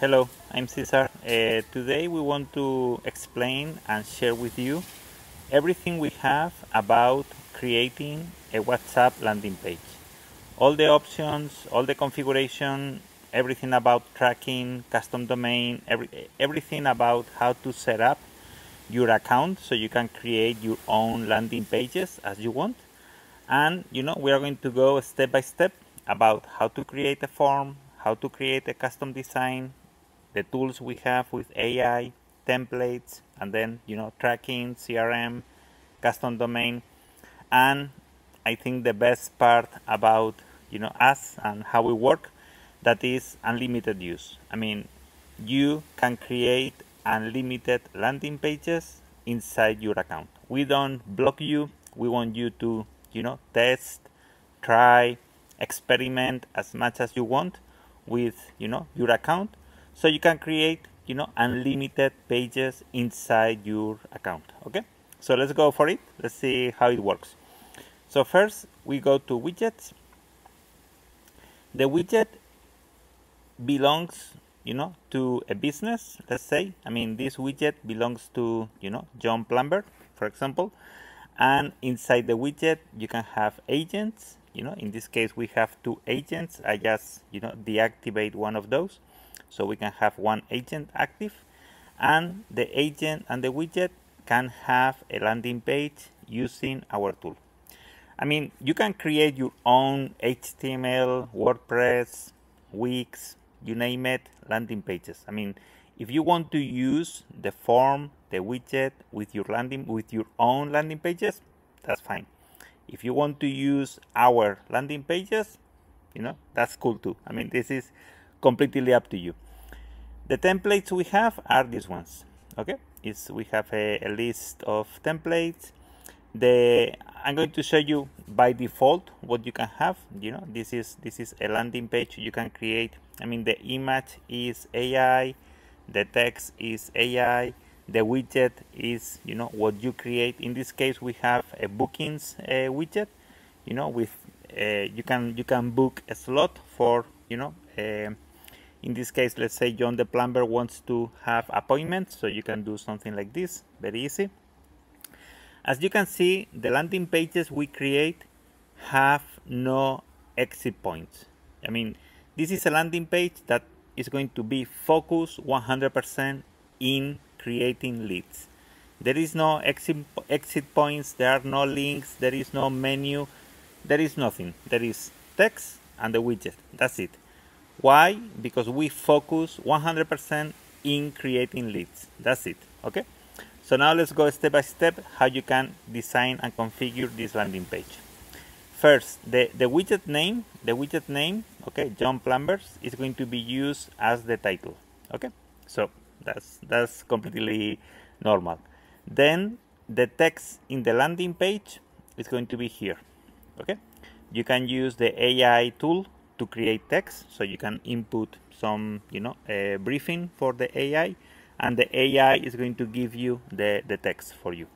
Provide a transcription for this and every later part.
Hello, I'm Cesar. Uh, today we want to explain and share with you everything we have about creating a WhatsApp landing page. All the options, all the configuration, everything about tracking, custom domain, every, everything about how to set up your account so you can create your own landing pages as you want. And you know, we are going to go step by step about how to create a form, how to create a custom design, the tools we have with AI, templates, and then you know tracking, CRM, custom domain, and I think the best part about you know us and how we work that is unlimited use. I mean, you can create unlimited landing pages inside your account. We don't block you. We want you to you know test, try, experiment as much as you want with you know your account so you can create you know unlimited pages inside your account okay? So let's go for it. Let's see how it works. So first we go to widgets. The widget belongs you know to a business let's say. I mean this widget belongs to you know john plumber for example. And inside the widget you can have agents. You know in this case we have two agents. I just you know deactivate one of those so we can have one agent active and the agent and the widget can have a landing page using our tool. I mean, you can create your own HTML, WordPress, Wix, you name it, landing pages. I mean, if you want to use the form, the widget with your landing with your own landing pages, that's fine. If you want to use our landing pages, you know, that's cool too. I mean, this is completely up to you. The templates we have are these ones. Okay, is we have a, a list of templates. The I'm going to show you by default what you can have. You know, this is this is a landing page you can create. I mean, the image is AI, the text is AI, the widget is you know what you create. In this case, we have a bookings uh, widget. You know, with uh, you can you can book a slot for you know. Uh, in this case let's say John the plumber wants to have appointments so you can do something like this very easy. As you can see the landing pages we create have no exit points. I mean this is a landing page that is going to be focused 100% in creating leads. There is no exit, exit points there are no links there is no menu there is nothing. There is text and the widget. That's it why? Because we focus 100% in creating leads. That's it. Okay. So now let's go step by step how you can design and configure this landing page. First, the, the widget name, the widget name, okay, John Plumbers is going to be used as the title. Okay. So that's that's completely normal. Then the text in the landing page is going to be here. Okay. You can use the AI tool to create text so you can input some you know a briefing for the AI and the AI is going to give you the, the text for you.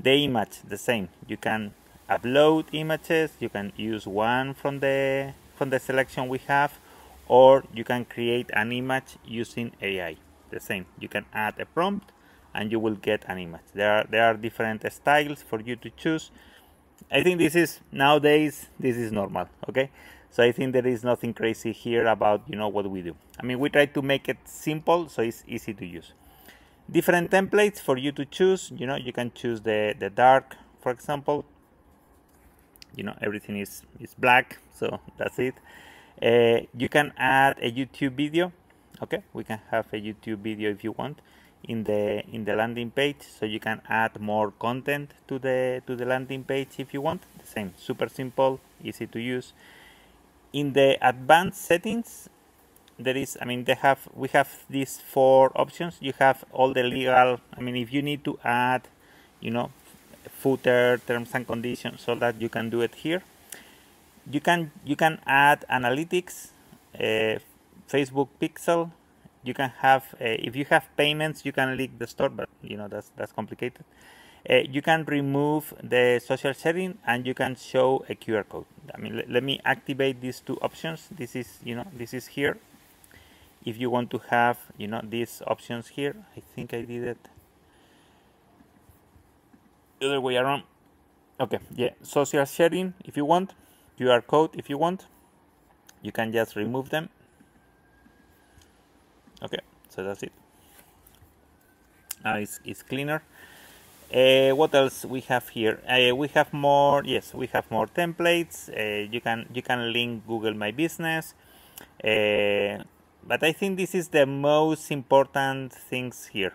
The image the same. You can upload images you can use one from the from the selection we have or you can create an image using AI the same. You can add a prompt and you will get an image. There are there are different styles for you to choose. I think this is nowadays this is normal okay so I think there is nothing crazy here about you know what we do. I mean we try to make it simple so it's easy to use. Different templates for you to choose. You know you can choose the the dark for example. You know everything is is black so that's it. Uh, you can add a YouTube video. Okay, we can have a YouTube video if you want in the in the landing page so you can add more content to the to the landing page if you want the same super simple easy to use in the advanced settings there is i mean they have we have these four options. You have all the legal i mean if you need to add you know footer terms and conditions so that you can do it here. You can you can add analytics uh, facebook pixel. You can have uh, if you have payments you can link the store but you know that's that's complicated uh, you can remove the social sharing and you can show a QR code. I mean, let, let me activate these two options. This is, you know, this is here. if you want to have you know these options here I think I did it the other way around okay yeah social sharing if you want QR code if you want you can just remove them okay so that's it now it's, it's cleaner uh, what else we have here? Uh, we have more yes we have more templates. Uh, you can you can link google my business. Uh, but i think this is the most important things here.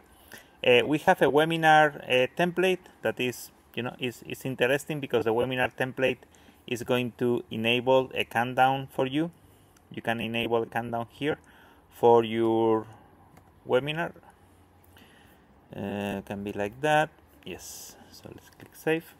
Uh, we have a webinar uh, template that is you know is, is interesting because the webinar template is going to enable a countdown for you. You can enable a countdown here for your webinar. Can be like that yes so let's click save.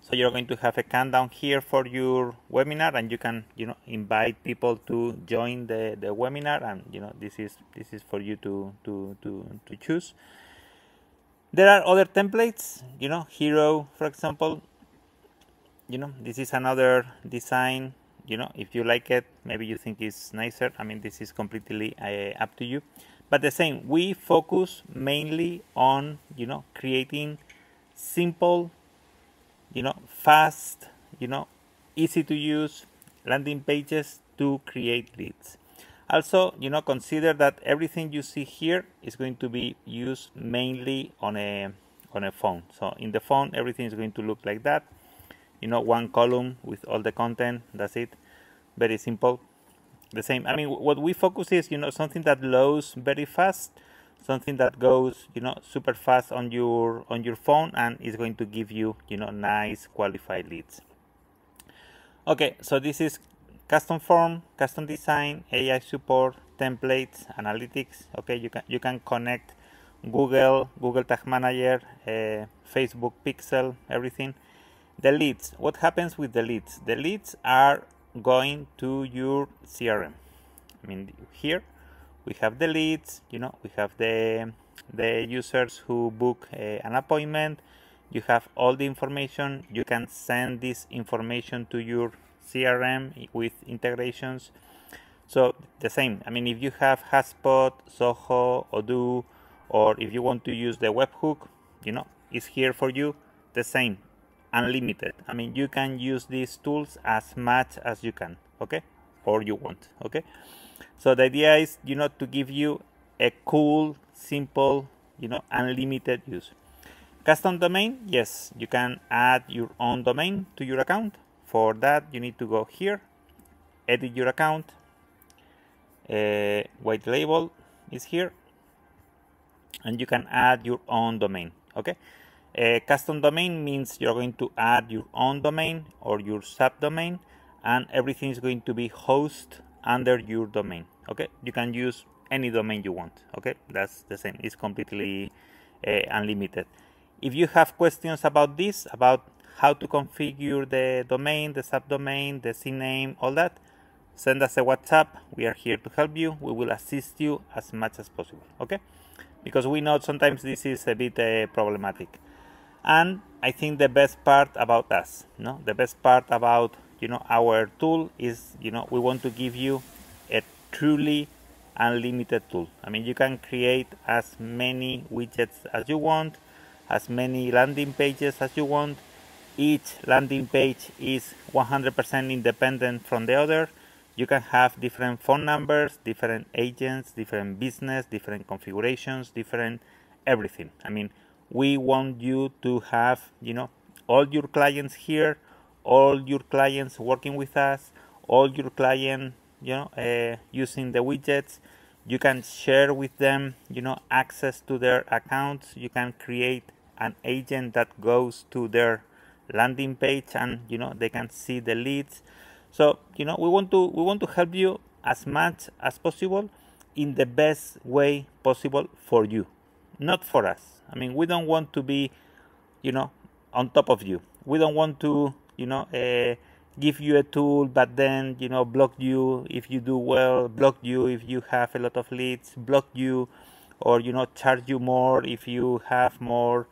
So you're going to have a countdown here for your webinar and you can you know invite people to join the the webinar and you know this is this is for you to to to, to choose. There are other templates you know hero for example. You know this is another design. You know if you like it maybe you think it's nicer. I mean this is completely uh, up to you but the same we focus mainly on you know creating simple you know fast you know easy to use landing pages to create leads. Also you know consider that everything you see here is going to be used mainly on a on a phone. So in the phone everything is going to look like that. You know one column with all the content that's it. Very simple the same. I mean, what we focus is, you know, something that loads very fast, something that goes, you know, super fast on your on your phone and is going to give you, you know, nice qualified leads. Okay, so this is custom form, custom design, AI support, templates, analytics. Okay, you can you can connect Google, Google Tag Manager, uh, Facebook Pixel, everything. The leads. What happens with the leads? The leads are going to your CRM. I mean, here we have the leads, you know, we have the the users who book uh, an appointment. You have all the information. You can send this information to your CRM with integrations. So the same. I mean, if you have HubSpot, Zoho, Odoo, or if you want to use the webhook, you know, it's here for you. The same unlimited. I mean you can use these tools as much as you can okay? Or you want okay? So the idea is you know to give you a cool simple you know unlimited use. Custom domain yes you can add your own domain to your account. For that you need to go here edit your account. Uh, white label is here. And you can add your own domain okay a custom domain means you're going to add your own domain or your subdomain and everything is going to be hosted under your domain. Okay, you can use any domain you want. Okay, that's the same. It's completely uh, unlimited. If you have questions about this, about how to configure the domain, the subdomain, the CNAME, all that, send us a WhatsApp. We are here to help you. We will assist you as much as possible. Okay, because we know sometimes this is a bit uh, problematic and I think the best part about us, no, the best part about you know our tool is you know we want to give you a truly unlimited tool. I mean you can create as many widgets as you want, as many landing pages as you want. Each landing page is 100% independent from the other. You can have different phone numbers, different agents, different business, different configurations, different everything. I mean, we want you to have you know all your clients here all your clients working with us all your client you know uh, using the widgets. You can share with them you know access to their accounts. You can create an agent that goes to their landing page and you know they can see the leads. So you know we want to we want to help you as much as possible in the best way possible for you not for us I mean, we don't want to be, you know, on top of you. We don't want to, you know, uh, give you a tool, but then, you know, block you if you do well, block you if you have a lot of leads, block you, or, you know, charge you more if you have more,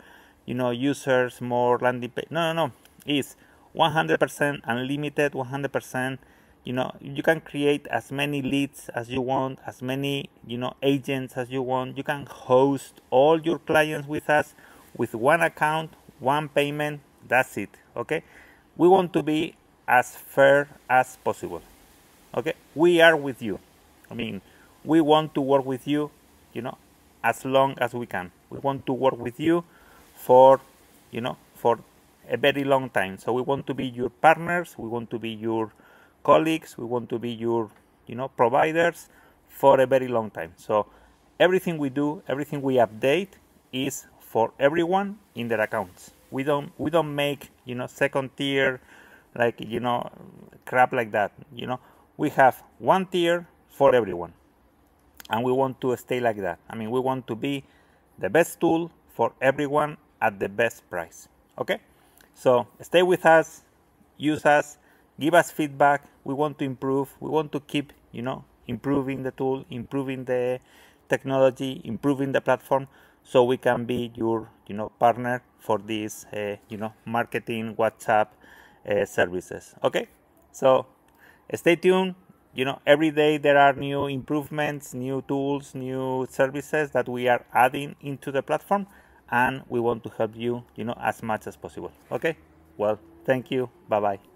you know, users, more landing page. No, no, no. It's 100% unlimited, 100%, you know you can create as many leads as you want as many you know agents as you want. You can host all your clients with us with one account one payment. That's it okay? We want to be as fair as possible okay? We are with you. I mean we want to work with you you know as long as we can. We want to work with you for you know for a very long time. So we want to be your partners. We want to be your colleagues we want to be your you know providers for a very long time. So everything we do everything we update is for everyone in their accounts. We don't we don't make you know second tier like you know crap like that you know. We have one tier for everyone and we want to stay like that. I mean we want to be the best tool for everyone at the best price okay? So stay with us use us give us feedback. We want to improve. We want to keep you know improving the tool improving the technology improving the platform so we can be your you know partner for these uh, you know marketing whatsapp uh, services. Okay? So stay tuned. You know every day there are new improvements new tools new services that we are adding into the platform and we want to help you you know as much as possible. Okay? Well thank you. Bye bye